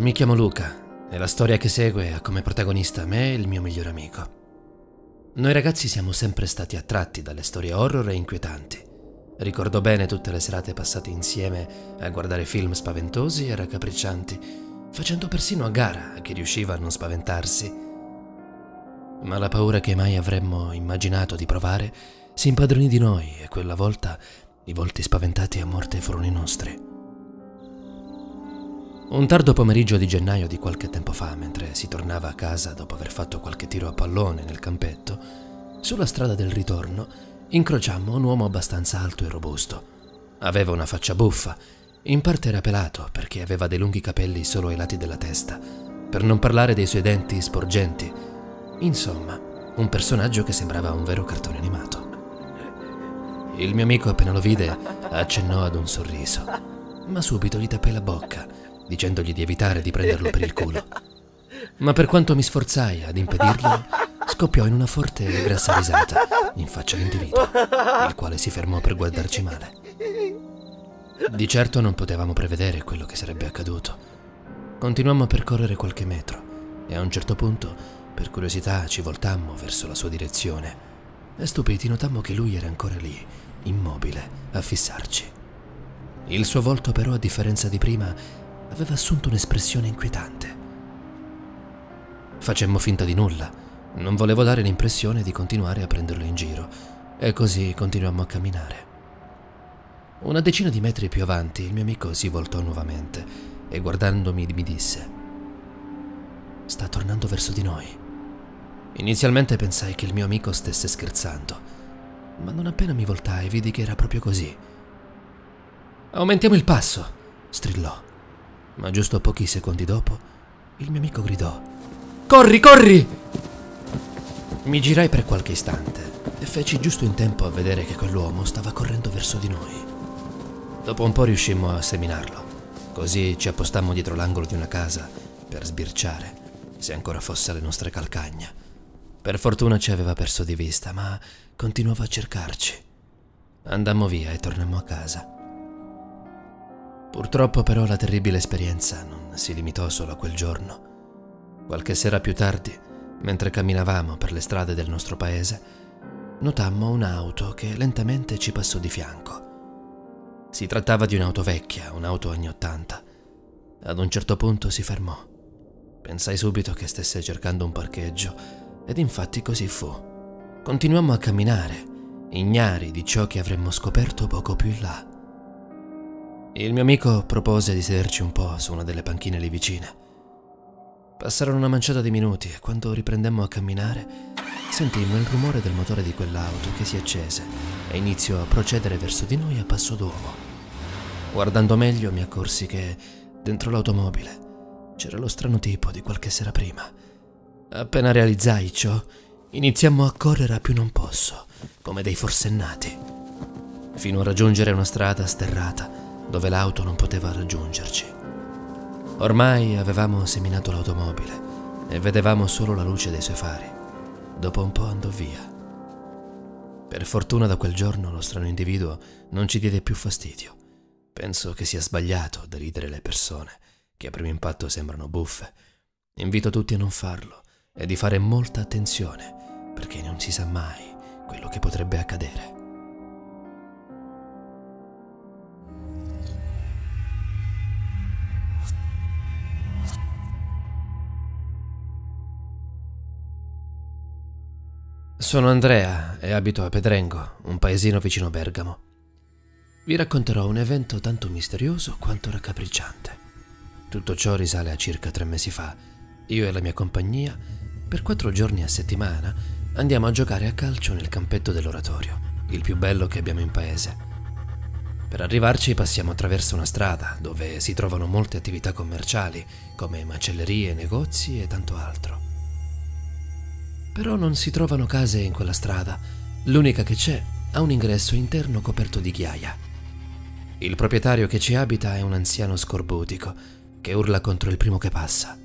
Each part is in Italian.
mi chiamo Luca e la storia che segue ha come protagonista me e il mio migliore amico. Noi ragazzi siamo sempre stati attratti dalle storie horror e inquietanti. Ricordo bene tutte le serate passate insieme a guardare film spaventosi e raccapriccianti, facendo persino a gara a chi riusciva a non spaventarsi. Ma la paura che mai avremmo immaginato di provare si impadronì di noi e quella volta i volti spaventati a morte furono i nostri. Un tardo pomeriggio di gennaio di qualche tempo fa, mentre si tornava a casa dopo aver fatto qualche tiro a pallone nel campetto, sulla strada del ritorno incrociammo un uomo abbastanza alto e robusto. Aveva una faccia buffa, in parte era pelato perché aveva dei lunghi capelli solo ai lati della testa, per non parlare dei suoi denti sporgenti. Insomma, un personaggio che sembrava un vero cartone animato. Il mio amico appena lo vide accennò ad un sorriso, ma subito gli tappai la bocca dicendogli di evitare di prenderlo per il culo. Ma per quanto mi sforzai ad impedirglielo, scoppiò in una forte e grassa risata in faccia all'individuo, il quale si fermò per guardarci male. Di certo non potevamo prevedere quello che sarebbe accaduto. Continuammo a percorrere qualche metro e a un certo punto, per curiosità, ci voltammo verso la sua direzione e stupiti notammo che lui era ancora lì, immobile, a fissarci. Il suo volto però, a differenza di prima, aveva assunto un'espressione inquietante. Facemmo finta di nulla, non volevo dare l'impressione di continuare a prenderlo in giro, e così continuammo a camminare. Una decina di metri più avanti il mio amico si voltò nuovamente e guardandomi mi disse Sta tornando verso di noi. Inizialmente pensai che il mio amico stesse scherzando, ma non appena mi voltai vidi che era proprio così. Aumentiamo il passo, strillò ma giusto pochi secondi dopo il mio amico gridò Corri, corri! Mi girai per qualche istante e feci giusto in tempo a vedere che quell'uomo stava correndo verso di noi. Dopo un po' riuscimmo a seminarlo, così ci appostammo dietro l'angolo di una casa per sbirciare, se ancora fosse alle nostre calcagna. Per fortuna ci aveva perso di vista, ma continuava a cercarci. Andammo via e tornammo a casa. Purtroppo però la terribile esperienza non si limitò solo a quel giorno. Qualche sera più tardi, mentre camminavamo per le strade del nostro paese, notammo un'auto che lentamente ci passò di fianco. Si trattava di un'auto vecchia, un'auto anni Ottanta. Ad un certo punto si fermò. Pensai subito che stesse cercando un parcheggio ed infatti così fu. Continuammo a camminare, ignari di ciò che avremmo scoperto poco più in là. Il mio amico propose di sederci un po' su una delle panchine lì vicine. Passarono una manciata di minuti e quando riprendemmo a camminare sentimmo il rumore del motore di quell'auto che si accese e iniziò a procedere verso di noi a passo d'uomo. Guardando meglio mi accorsi che dentro l'automobile c'era lo strano tipo di qualche sera prima. Appena realizzai ciò, iniziammo a correre a più non posso, come dei forsennati, fino a raggiungere una strada sterrata dove l'auto non poteva raggiungerci. Ormai avevamo seminato l'automobile e vedevamo solo la luce dei suoi fari. Dopo un po' andò via. Per fortuna da quel giorno lo strano individuo non ci diede più fastidio. Penso che sia sbagliato deridere le persone, che a primo impatto sembrano buffe. Invito tutti a non farlo e di fare molta attenzione, perché non si sa mai quello che potrebbe accadere. Sono Andrea e abito a Pedrengo, un paesino vicino Bergamo. Vi racconterò un evento tanto misterioso quanto raccapricciante. Tutto ciò risale a circa tre mesi fa. Io e la mia compagnia, per quattro giorni a settimana, andiamo a giocare a calcio nel campetto dell'oratorio, il più bello che abbiamo in paese. Per arrivarci passiamo attraverso una strada dove si trovano molte attività commerciali, come macellerie, negozi e tanto altro. Però non si trovano case in quella strada. L'unica che c'è ha un ingresso interno coperto di ghiaia. Il proprietario che ci abita è un anziano scorbutico che urla contro il primo che passa.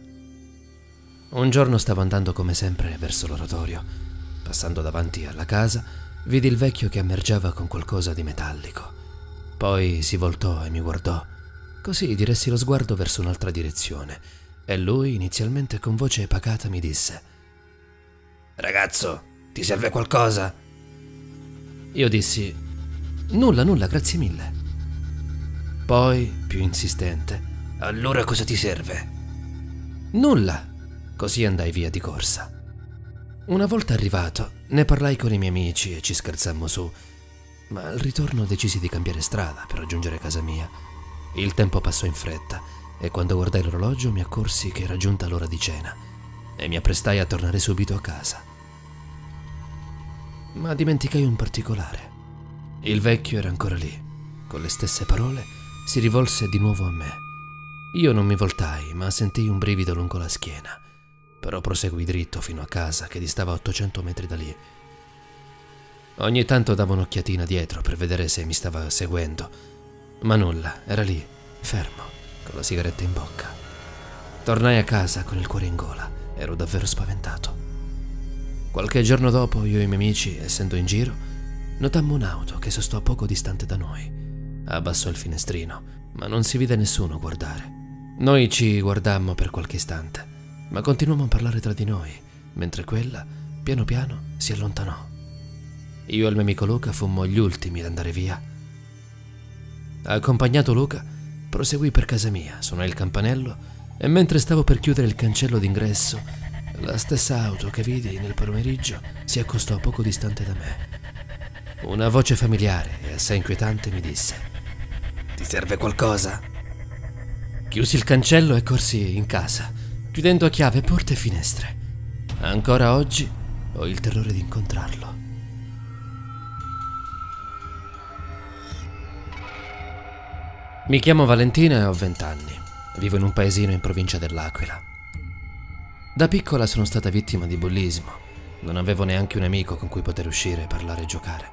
Un giorno stavo andando come sempre verso l'oratorio. Passando davanti alla casa, vidi il vecchio che ammergiava con qualcosa di metallico. Poi si voltò e mi guardò. Così diressi lo sguardo verso un'altra direzione E lui, inizialmente con voce pacata, mi disse: Ragazzo, ti serve qualcosa? Io dissi: Nulla, nulla, grazie mille. Poi, più insistente: Allora cosa ti serve? Nulla. Così andai via di corsa. Una volta arrivato, ne parlai con i miei amici e ci scherzammo su, ma al ritorno decisi di cambiare strada per raggiungere casa mia. Il tempo passò in fretta e quando guardai l'orologio mi accorsi che era giunta l'ora di cena e mi apprestai a tornare subito a casa. Ma dimenticai un particolare. Il vecchio era ancora lì. Con le stesse parole si rivolse di nuovo a me. Io non mi voltai, ma sentii un brivido lungo la schiena però proseguì dritto fino a casa che distava 800 metri da lì. Ogni tanto davo un'occhiatina dietro per vedere se mi stava seguendo, ma nulla, era lì, fermo, con la sigaretta in bocca. Tornai a casa con il cuore in gola, ero davvero spaventato. Qualche giorno dopo io e i miei amici, essendo in giro, notammo un'auto che sostò poco distante da noi. Abbassò il finestrino, ma non si vide nessuno guardare. Noi ci guardammo per qualche istante ma continuammo a parlare tra di noi, mentre quella, piano piano, si allontanò. Io e il mio amico Luca fummo gli ultimi ad andare via. Accompagnato Luca, proseguì per casa mia, suonai il campanello e mentre stavo per chiudere il cancello d'ingresso, la stessa auto che vidi nel pomeriggio si accostò poco distante da me. Una voce familiare e assai inquietante mi disse: Ti serve qualcosa? Chiusi il cancello e corsi in casa chiudendo a chiave porte e finestre. Ancora oggi ho il terrore di incontrarlo. Mi chiamo Valentina e ho 20 anni. Vivo in un paesino in provincia dell'Aquila. Da piccola sono stata vittima di bullismo. Non avevo neanche un amico con cui poter uscire, parlare e giocare.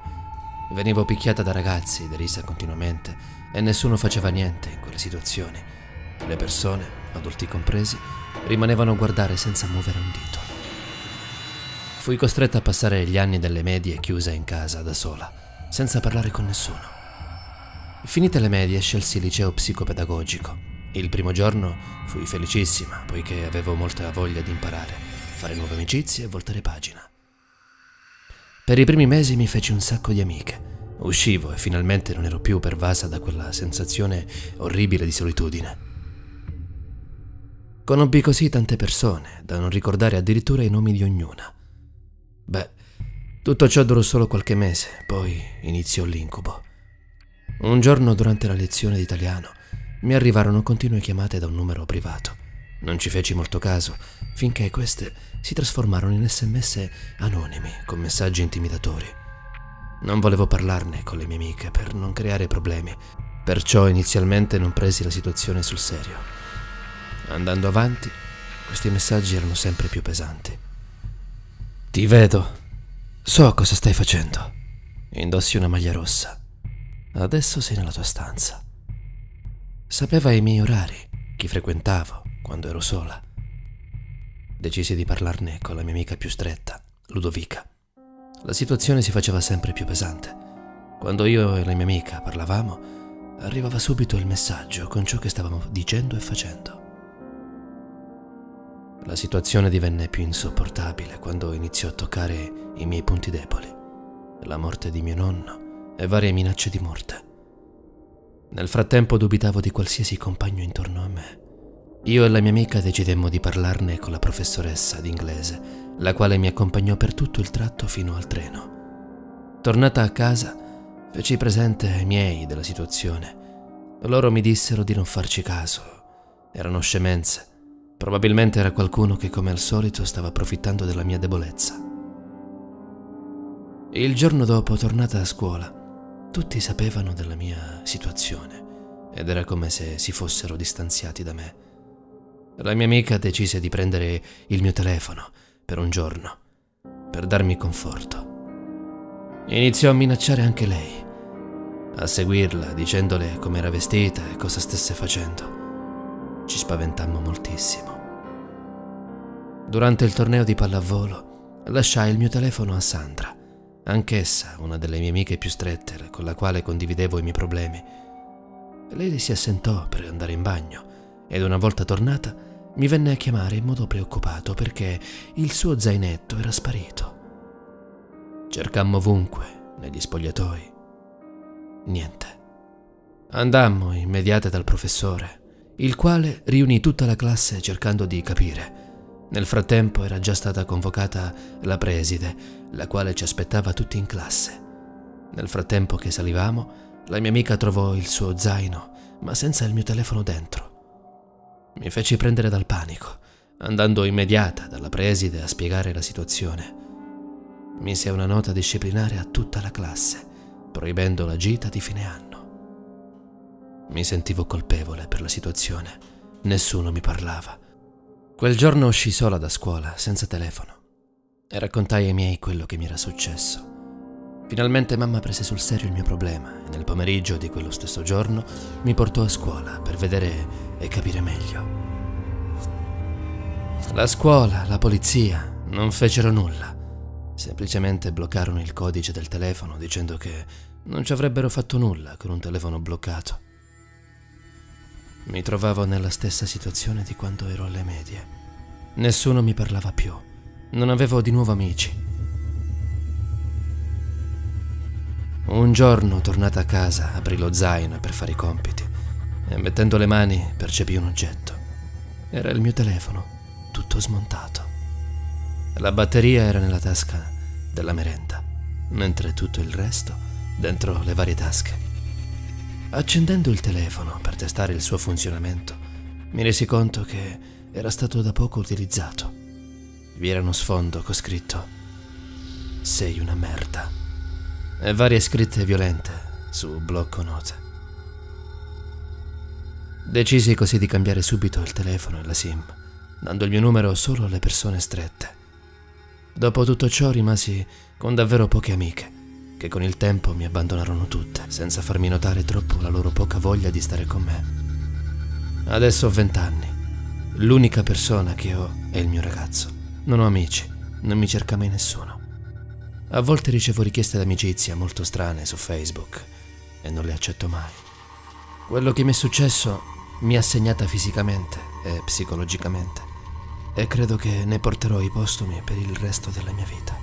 Venivo picchiata da ragazzi, derisa continuamente, e nessuno faceva niente in quelle situazioni. Le persone, adulti compresi, rimanevano a guardare senza muovere un dito. Fui costretta a passare gli anni delle medie chiusa in casa da sola, senza parlare con nessuno. Finite le medie scelsi liceo psicopedagogico. Il primo giorno fui felicissima poiché avevo molta voglia di imparare, fare nuove amicizie e voltare pagina. Per i primi mesi mi feci un sacco di amiche. Uscivo e finalmente non ero più pervasa da quella sensazione orribile di solitudine. Conobbi così tante persone, da non ricordare addirittura i nomi di ognuna. Beh, tutto ciò durò solo qualche mese, poi iniziò l'incubo. Un giorno durante la lezione d'italiano mi arrivarono continue chiamate da un numero privato. Non ci feci molto caso, finché queste si trasformarono in sms anonimi con messaggi intimidatori. Non volevo parlarne con le mie amiche per non creare problemi, perciò inizialmente non presi la situazione sul serio. Andando avanti, questi messaggi erano sempre più pesanti. Ti vedo. So cosa stai facendo. Indossi una maglia rossa. Adesso sei nella tua stanza. Sapeva i miei orari, chi frequentavo, quando ero sola. Decisi di parlarne con la mia amica più stretta, Ludovica. La situazione si faceva sempre più pesante. Quando io e la mia amica parlavamo, arrivava subito il messaggio con ciò che stavamo dicendo e facendo. La situazione divenne più insopportabile quando iniziò a toccare i miei punti deboli, la morte di mio nonno e varie minacce di morte. Nel frattempo dubitavo di qualsiasi compagno intorno a me. Io e la mia amica decidemmo di parlarne con la professoressa d'inglese, la quale mi accompagnò per tutto il tratto fino al treno. Tornata a casa, feci presente ai miei della situazione. Loro mi dissero di non farci caso. Erano scemenze Probabilmente era qualcuno che come al solito stava approfittando della mia debolezza. Il giorno dopo, tornata a scuola, tutti sapevano della mia situazione ed era come se si fossero distanziati da me. La mia amica decise di prendere il mio telefono per un giorno, per darmi conforto. Iniziò a minacciare anche lei, a seguirla dicendole come era vestita e cosa stesse facendo. Ci spaventammo moltissimo. Durante il torneo di pallavolo lasciai il mio telefono a Sandra, anch'essa una delle mie amiche più strette con la quale condividevo i miei problemi. Lei si assentò per andare in bagno ed una volta tornata mi venne a chiamare in modo preoccupato perché il suo zainetto era sparito. Cercammo ovunque, negli spogliatoi. Niente. Andammo immediate dal professore, il quale riunì tutta la classe cercando di capire. Nel frattempo era già stata convocata la preside, la quale ci aspettava tutti in classe. Nel frattempo che salivamo, la mia amica trovò il suo zaino, ma senza il mio telefono dentro. Mi feci prendere dal panico, andando immediata dalla preside a spiegare la situazione. Mise una nota disciplinare a tutta la classe, proibendo la gita di fine anno. Mi sentivo colpevole per la situazione. Nessuno mi parlava. Quel giorno uscì sola da scuola, senza telefono, e raccontai ai miei quello che mi era successo. Finalmente mamma prese sul serio il mio problema e nel pomeriggio di quello stesso giorno mi portò a scuola per vedere e capire meglio. La scuola, la polizia non fecero nulla. Semplicemente bloccarono il codice del telefono dicendo che non ci avrebbero fatto nulla con un telefono bloccato. Mi trovavo nella stessa situazione di quando ero alle medie. Nessuno mi parlava più. Non avevo di nuovo amici. Un giorno, tornata a casa, aprì lo zaino per fare i compiti e mettendo le mani percepì un oggetto. Era il mio telefono, tutto smontato. La batteria era nella tasca della merenda, mentre tutto il resto dentro le varie tasche. Accendendo il telefono per testare il suo funzionamento, mi resi conto che era stato da poco utilizzato. Vi era uno sfondo con scritto Sei una merda e varie scritte violente su blocco note. Decisi così di cambiare subito il telefono e la SIM, dando il mio numero solo alle persone strette. Dopo tutto ciò rimasi con davvero poche amiche, che con il tempo mi abbandonarono tutte, senza farmi notare troppo la loro poca voglia di stare con me. Adesso ho vent'anni. L'unica persona che ho è il mio ragazzo. Non ho amici, non mi cerca mai nessuno. A volte ricevo richieste d'amicizia molto strane su Facebook e non le accetto mai. Quello che mi è successo mi ha segnata fisicamente e psicologicamente e credo che ne porterò i postumi per il resto della mia vita.